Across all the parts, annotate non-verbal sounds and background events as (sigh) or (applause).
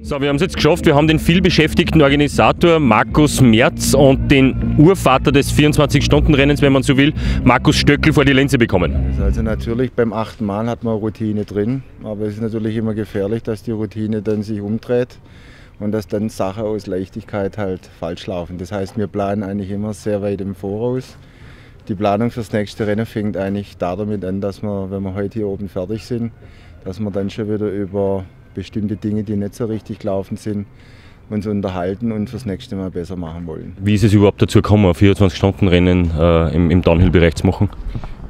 So, wir haben es jetzt geschafft. Wir haben den vielbeschäftigten Organisator Markus Merz und den Urvater des 24-Stunden-Rennens, wenn man so will, Markus Stöckel vor die Linse bekommen. Also natürlich beim achten Mal hat man Routine drin, aber es ist natürlich immer gefährlich, dass die Routine dann sich umdreht und dass dann Sachen aus Leichtigkeit halt falsch laufen. Das heißt, wir planen eigentlich immer sehr weit im Voraus. Die Planung fürs nächste Rennen fängt eigentlich damit an, dass wir, wenn wir heute hier oben fertig sind, dass wir dann schon wieder über bestimmte Dinge, die nicht so richtig gelaufen sind, uns unterhalten und fürs nächste Mal besser machen wollen. Wie ist es überhaupt dazu gekommen, ein 24-Stunden-Rennen äh, im, im Downhill-Bereich zu machen?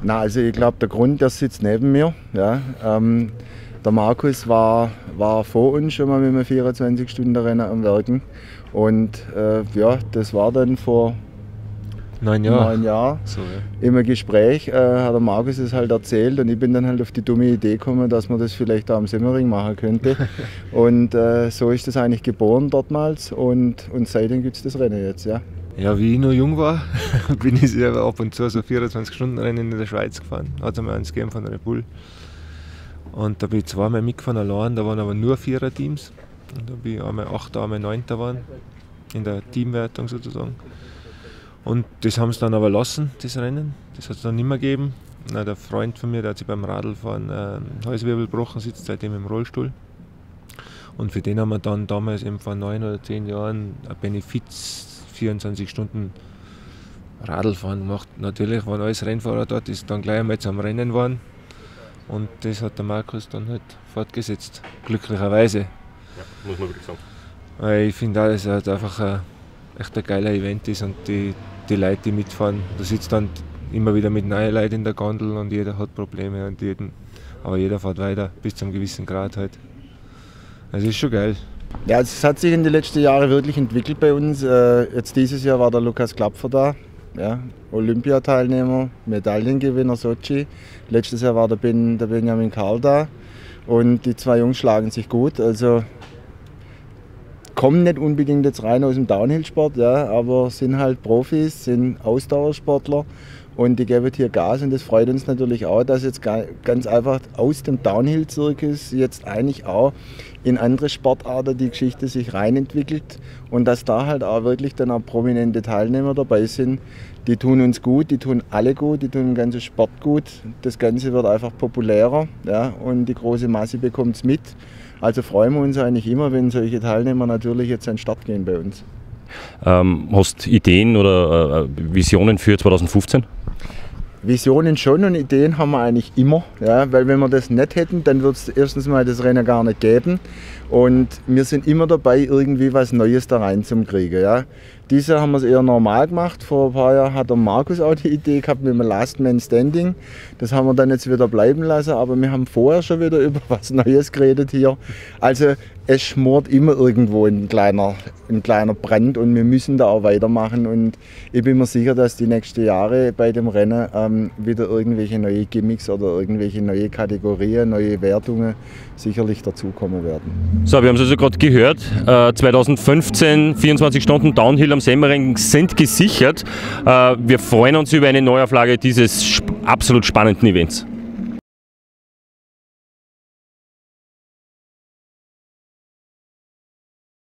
Na, also ich glaube, der Grund, der sitzt neben mir. Ja, ähm, der Markus war, war vor uns schon mal mit einem 24-Stunden-Rennen am Werken. Und äh, ja, das war dann vor neun Jahren. Neun Jahr. So, ja. Im Gespräch äh, hat der Markus es halt erzählt und ich bin dann halt auf die dumme Idee gekommen, dass man das vielleicht auch am Semmering machen könnte. (laughs) und äh, so ist das eigentlich geboren dortmals und, und seitdem gibt es das Rennen jetzt, ja. Ja, wie ich noch jung war, (laughs) bin ich selber ab und zu so 24-Stunden-Rennen in der Schweiz gefahren. Hat es mal eins gegeben von Red Bull. Und da bin ich zweimal mitgefahren allein, da waren aber nur Vierer-Teams. Und da bin ich einmal Achter, einmal Neunter geworden, in der Teamwertung sozusagen. Und das haben sie dann aber lassen, das Rennen. Das hat es dann nicht mehr gegeben. Na, der Freund von mir, der hat sich beim Radlfahren äh, Halswirbel gebrochen, sitzt seitdem im Rollstuhl. Und für den haben wir dann damals eben vor neun oder zehn Jahren ein Benefiz 24 Stunden Radlfahren gemacht. Natürlich waren alles Rennfahrer dort, ist dann gleich einmal zum Rennen waren. Und das hat der Markus dann halt fortgesetzt. Glücklicherweise. Ja, muss man wirklich sagen. Weil ich finde auch, dass es halt einfach ein, echt ein geiler Event ist und die, die Leute, die mitfahren, da sitzt dann immer wieder mit neuen Leuten in der Gondel und jeder hat Probleme und jeden, aber jeder fährt weiter bis zu einem gewissen Grad halt. Das ist schon geil. Ja, es hat sich in den letzten Jahren wirklich entwickelt bei uns. Äh, jetzt dieses Jahr war der Lukas Klapfer da, ja, Olympiateilnehmer, Medaillengewinner Sochi. Letztes Jahr war der, ben, der Benjamin Karl da und die zwei Jungs schlagen sich gut. Also kommen nicht unbedingt jetzt rein aus dem Downhill-Sport, ja, aber sind halt Profis, sind Ausdauersportler und die geben hier Gas und das freut uns natürlich auch, dass jetzt ganz einfach aus dem Downhill-Zirkus jetzt eigentlich auch in andere Sportarten die Geschichte sich reinentwickelt und dass da halt auch wirklich dann auch prominente Teilnehmer dabei sind. Die tun uns gut, die tun alle gut, die tun den ganzen Sport gut. Das Ganze wird einfach populärer ja, und die große Masse bekommt es mit. Also freuen wir uns eigentlich immer, wenn solche Teilnehmer natürlich jetzt an den Start gehen bei uns. Ähm, hast Ideen oder äh, Visionen für 2015? Visionen schon und Ideen haben wir eigentlich immer, ja, weil wenn wir das nicht hätten, dann würde es erstens mal das Rennen gar nicht geben und wir sind immer dabei, irgendwie was Neues da reinzukriegen. Ja. Diese haben wir es eher normal gemacht. Vor ein paar Jahren hat der Markus auch die Idee gehabt mit dem Last Man Standing. Das haben wir dann jetzt wieder bleiben lassen, aber wir haben vorher schon wieder (laughs) über was Neues geredet hier. Also es schmort immer irgendwo ein kleiner, ein kleiner Brand und wir müssen da auch weitermachen. Und ich bin mir sicher, dass die nächsten Jahre bei dem Rennen ähm, wieder irgendwelche neue Gimmicks oder irgendwelche neue Kategorien, neue Wertungen sicherlich dazukommen werden. So, wir haben es also gerade gehört. Äh, 2015 24 Stunden Downhill am Semmering sind gesichert. Äh, wir freuen uns über eine Neuauflage dieses absolut spannenden Events.